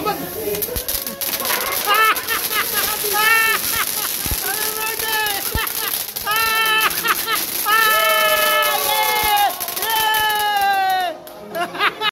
한번